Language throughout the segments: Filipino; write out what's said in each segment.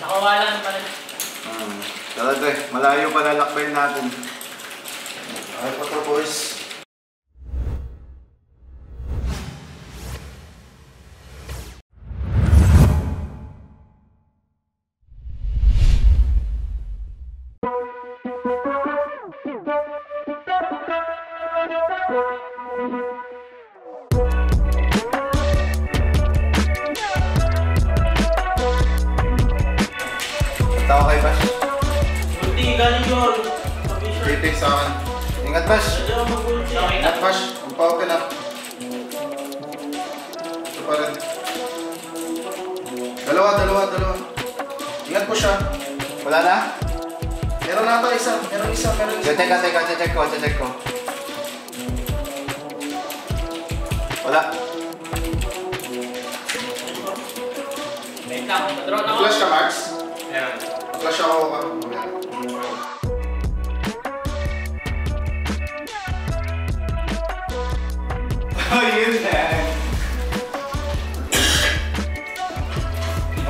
Nakawalan pa rin. Hmm. Tara tre, malayo pa lalakbayin natin. Ay pa to boys. Tao kay Bash. Hindi, galing yun. Titig sa akin. Ingat Bash. Ingat Bash. Ang pao ka na. Ito pa rin. Dalawa, dalawa, dalawa. Ingat po siya. Wala na? Meron na ito isa. Meron isa. Meron isa. Teka, teka, check ko, check ko. Wala. Wait lang, draw na ako. Flash ka, Max? Ayan. Flash ako ka. Oh, yun na.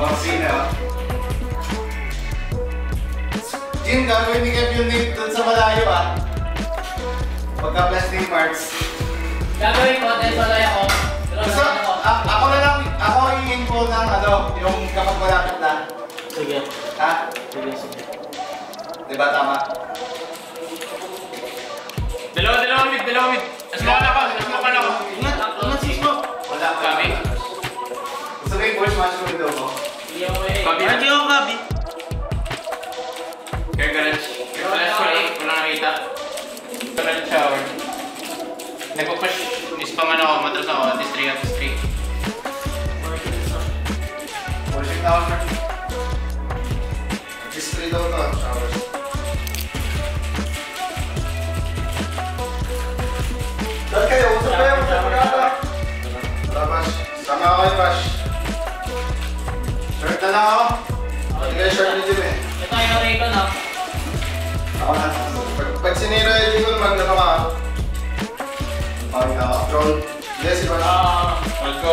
Oh, sino? Jim, gagawin ni Kev yung name dun sa malayo ah. Pagka-flash ni Marks. Gagawin ko, dahil wala Sige. Ha? Sige, sige. Diba tama? Dalawa, dalawa mid, dalawa mid. Nasmokan ako, nasmokan ako. Ingat, ingat si Smoke. Wala ko. Gabi. Gusto ko yung voice match ko window mo? Hindi ako eh. Gabi. Hindi ako gabi. Kaya garage. Kaya garage wala, wala nakita. Garage shower. Nagpo-push, nispaman ako, matras ako, at least 3, at least 3. Worship na ako, sir. History daw to, showers. Dahil kayo, usap kayo, usap kayo. Tara, Bash. Sama ako kay Bash. Shirt na lang ako. Hindi kayo shirt ni Jim eh. Ito yung Raycon ha. Ako na. Pag, sinira yung Jim, mag-ano ka. Okay, ako. Troll. Yes, Bash. Ah, Hold ko,